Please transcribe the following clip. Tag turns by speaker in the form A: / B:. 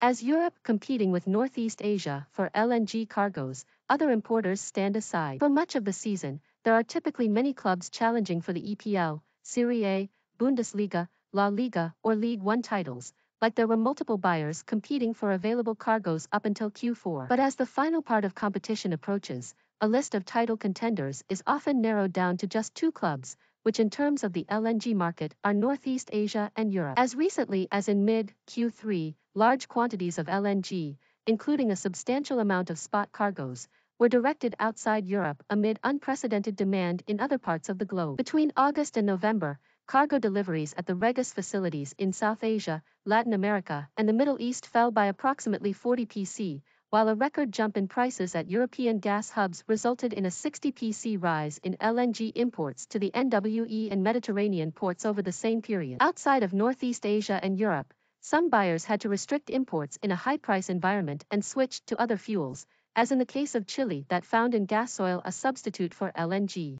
A: As Europe competing with Northeast Asia for LNG cargoes, other importers stand aside. For much of the season, there are typically many clubs challenging for the EPL, Serie A, Bundesliga, La Liga, or Ligue One titles, like there were multiple buyers competing for available cargoes up until Q4. But as the final part of competition approaches, a list of title contenders is often narrowed down to just two clubs, which in terms of the LNG market are Northeast Asia and Europe. As recently as in mid Q3, large quantities of LNG, including a substantial amount of spot cargoes, were directed outside Europe amid unprecedented demand in other parts of the globe. Between August and November, cargo deliveries at the regas facilities in South Asia, Latin America, and the Middle East fell by approximately 40 PC, while a record jump in prices at European gas hubs resulted in a 60 PC rise in LNG imports to the NWE and Mediterranean ports over the same period. Outside of Northeast Asia and Europe, some buyers had to restrict imports in a high price environment and switch to other fuels, as in the case of Chile that found in gas oil a substitute for LNG.